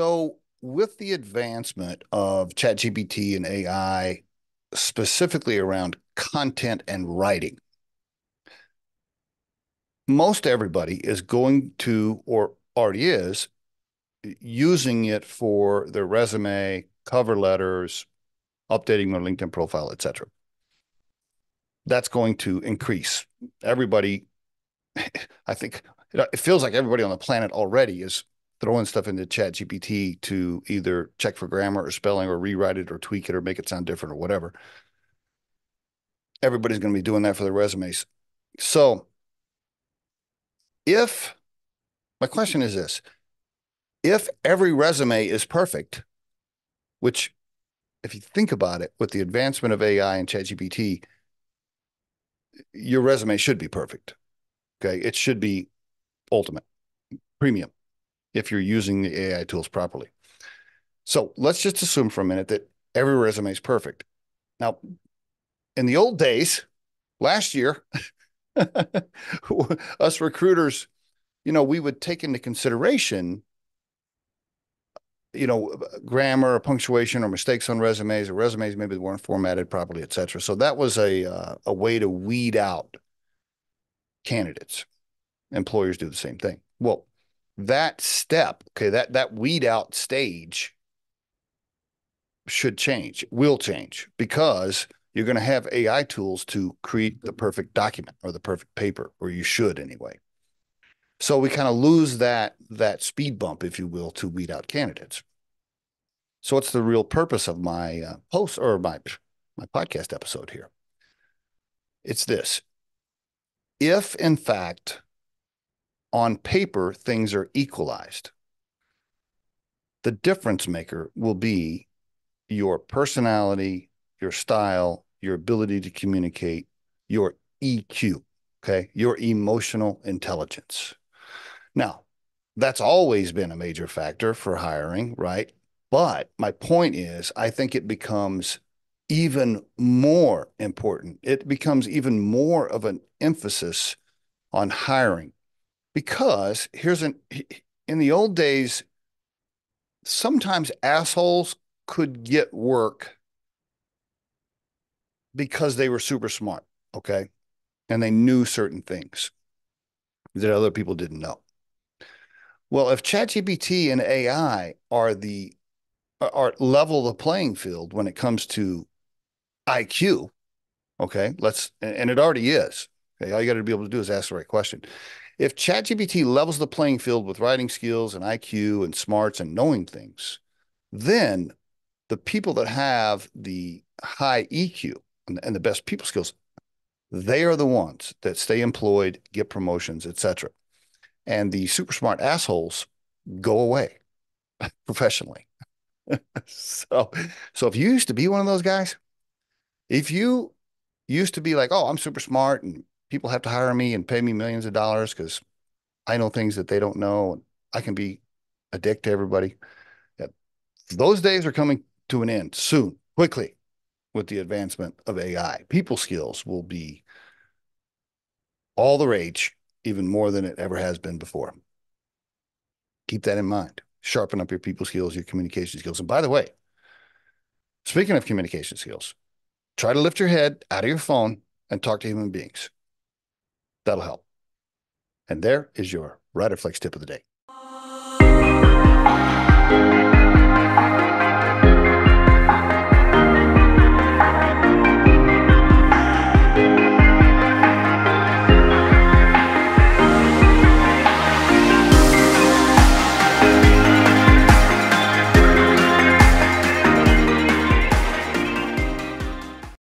So, with the advancement of ChatGPT and AI, specifically around content and writing, most everybody is going to, or already is, using it for their resume, cover letters, updating their LinkedIn profile, etc. That's going to increase. Everybody, I think, it feels like everybody on the planet already is throwing stuff into chat gpt to either check for grammar or spelling or rewrite it or tweak it or make it sound different or whatever. Everybody's going to be doing that for their resumes. So if my question is this. If every resume is perfect which if you think about it with the advancement of ai and chat gpt your resume should be perfect okay? It should be ultimate premium if you're using the AI tools properly. So let's just assume for a minute that every resume is perfect. Now, in the old days, last year, us recruiters, you know, we would take into consideration, you know, grammar or punctuation or mistakes on resumes or resumes maybe weren't formatted properly, et cetera. So that was a uh, a way to weed out candidates. Employers do the same thing. Well, that step, okay, that that weed out stage should change, will change because you're going to have AI tools to create the perfect document or the perfect paper, or you should anyway. So we kind of lose that that speed bump, if you will, to weed out candidates. So what's the real purpose of my uh, post or my my podcast episode here? It's this: if in fact on paper, things are equalized. The difference maker will be your personality, your style, your ability to communicate, your EQ, okay, your emotional intelligence. Now, that's always been a major factor for hiring, right? But my point is, I think it becomes even more important. It becomes even more of an emphasis on hiring because here's an in the old days sometimes assholes could get work because they were super smart okay? And they knew certain things that other people didn't know. Well if ChatGPT and AI are the are level the playing field when it comes to IQ okay let's and it already is okay all you got to be able to do is ask the right question if ChatGPT levels the playing field with writing skills and IQ and smarts and knowing things, then the people that have the high EQ and, and the best people skills, they are the ones that stay employed, get promotions, etc. And the super smart assholes go away professionally. so, so if you used to be one of those guys, if you used to be like, oh, I'm super smart and people have to hire me and pay me millions of dollars because I know things that they don't know. And I can be a dick to everybody. Those days are coming to an end soon, quickly, with the advancement of AI. People skills will be all the rage, even more than it ever has been before. Keep that in mind. Sharpen up your people skills, your communication skills. And by the way, speaking of communication skills, try to lift your head out of your phone and talk to human beings. That'll help. And there is your Riderflex tip of the day.